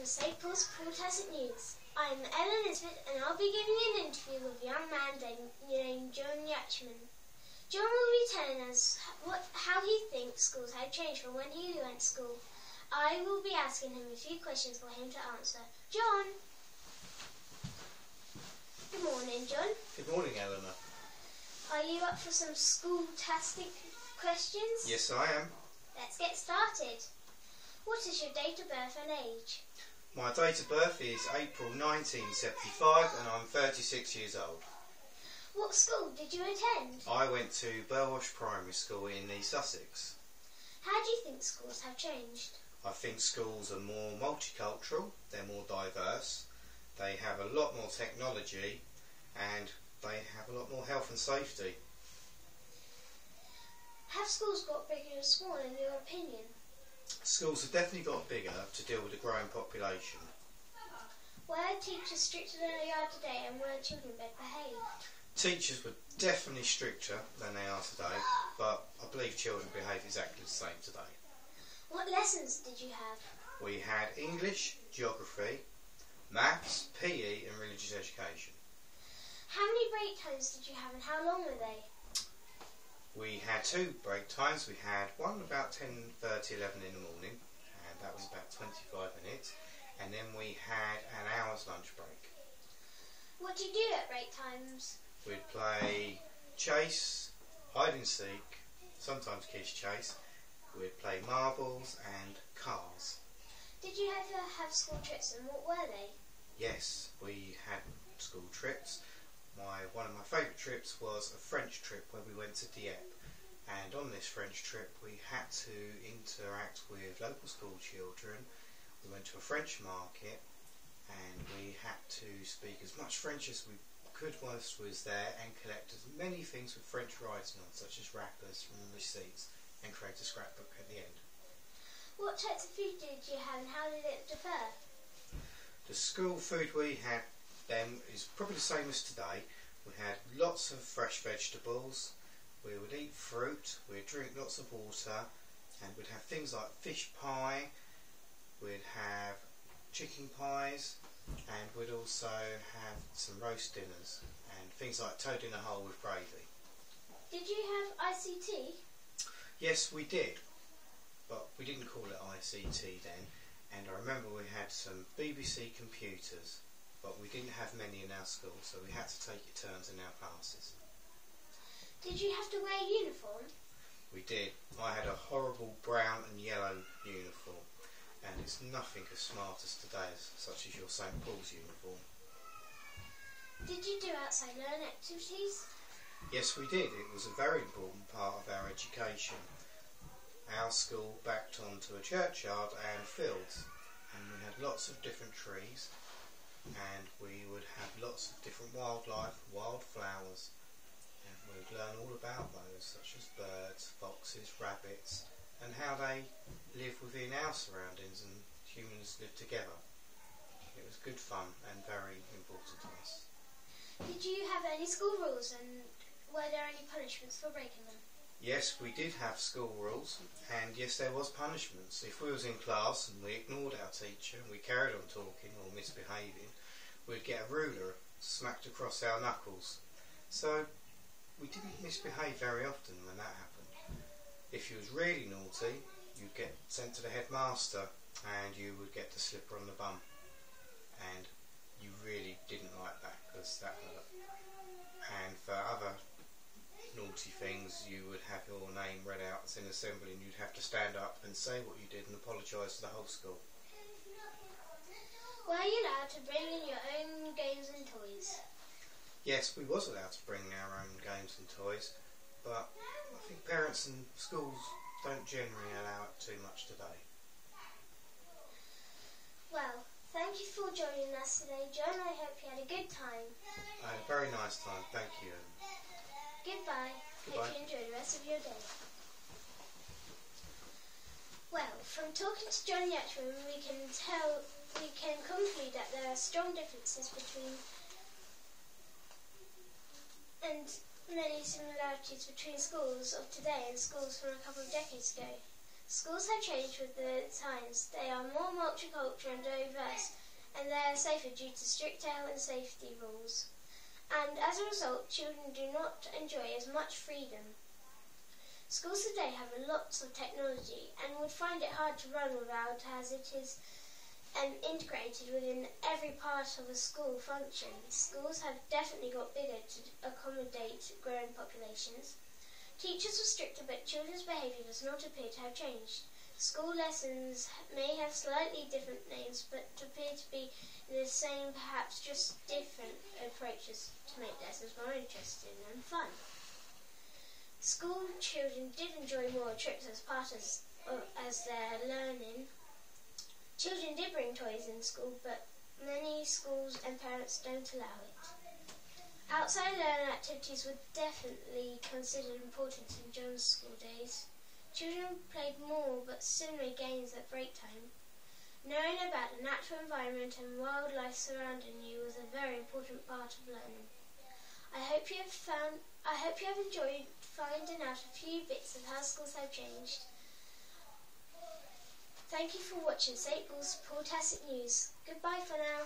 from St Paul's Paultastic News. I'm Eleanor Isbitt and I'll be giving an interview with a young man named John Yatchman. John will be telling us what, how he thinks schools have changed from when he went to school. I will be asking him a few questions for him to answer. John! Good morning, John. Good morning, Eleanor. Are you up for some school-tastic questions? Yes, I am. Let's get started. What is your date of birth and age? My date of birth is April 1975 and I'm 36 years old. What school did you attend? I went to Burwash Primary School in East Sussex. How do you think schools have changed? I think schools are more multicultural, they're more diverse, they have a lot more technology and they have a lot more health and safety. Have schools got bigger or smaller in your opinion? Schools have definitely got bigger to deal with the growing population. Were teachers stricter than they are today and were children better behaved? Teachers were definitely stricter than they are today, but I believe children behave exactly the same today. What lessons did you have? We had English, geography, maths, PE and religious education. How many break times did you have and how long were they? We had two break times. We had one about 10.30, 11 in the morning, and that was about 25 minutes. And then we had an hour's lunch break. What do you do at break times? We'd play chase, hide and seek, sometimes kids chase. We'd play marbles and cars. Did you ever have school trips and what were they? Yes, we had school trips. My one of my favourite trips was a French trip where we went to Dieppe. And on this French trip, we had to interact with local school children. We went to a French market, and we had to speak as much French as we could whilst we was there, and collect as many things with French writing on, such as wrappers and receipts, and create a scrapbook at the end. What types of food did you have, and how did it differ? The school food we had then is probably the same as today. We had lots of fresh vegetables, we would eat fruit, we'd drink lots of water, and we'd have things like fish pie, we'd have chicken pies, and we'd also have some roast dinners, and things like toad in a hole with gravy. Did you have ICT? Yes, we did, but we didn't call it ICT then, and I remember we had some BBC computers but we didn't have many in our school, so we had to take it turns in our classes. Did you have to wear a uniform? We did. I had a horrible brown and yellow uniform, and it's nothing as smart as today's, such as your St Paul's uniform. Did you do outside learning activities? Yes, we did. It was a very important part of our education. Our school backed onto a churchyard and fields, and we had lots of different trees, and we would have lots of different wildlife, wildflowers, and we would learn all about those, such as birds, foxes, rabbits, and how they live within our surroundings and humans live together. It was good fun and very important to us. Did you have any school rules and were there any punishments for breaking them? Yes, we did have school rules, and yes, there was punishments. If we was in class and we ignored our teacher and we carried on talking or misbehaving, we'd get a ruler smacked across our knuckles. So we didn't misbehave very often when that happened. If you was really naughty, you'd get sent to the headmaster and you would get the slipper on the bum. And you really didn't like that because that hurt. And for other naughty things, you would have your name read out in assembly and you'd have to stand up and say what you did and apologise to the whole school. Were you allowed to bring in your own games and toys? Yes, we was allowed to bring our own games and toys, but I think parents and schools don't generally allow it too much today. Well, thank you for joining us today, John. I hope you had a good time. I had a very nice time, thank you. Goodbye. Goodbye. Hope you enjoy the rest of your day. Well, from talking to John Yatchman, we can tell, we can conclude that there are strong differences between and many similarities between schools of today and schools from a couple of decades ago. Schools have changed with the times. They are more multicultural and diverse, and they are safer due to strict health and safety rules. And as a result, children do not enjoy as much freedom. Schools today have lots of technology and would find it hard to run without as it is um, integrated within every part of a school function. Schools have definitely got bigger to accommodate growing populations. Teachers were stricter, but children's behaviour does not appear to have changed. School lessons may have slightly different names, but appear to be the same, perhaps just different approaches to make lessons more interesting and fun. School children did enjoy more trips as part of, as their learning Children did bring toys in school, but many schools and parents don't allow it. Outside learning activities were definitely considered important in John's school days. Children played more but similar games at break time. Knowing about the natural environment and wildlife surrounding you was a very important part of learning. I hope you have found I hope you have enjoyed finding out a few bits of how schools have changed Thank you for watching St. Paul's Paultastic News. Goodbye for now.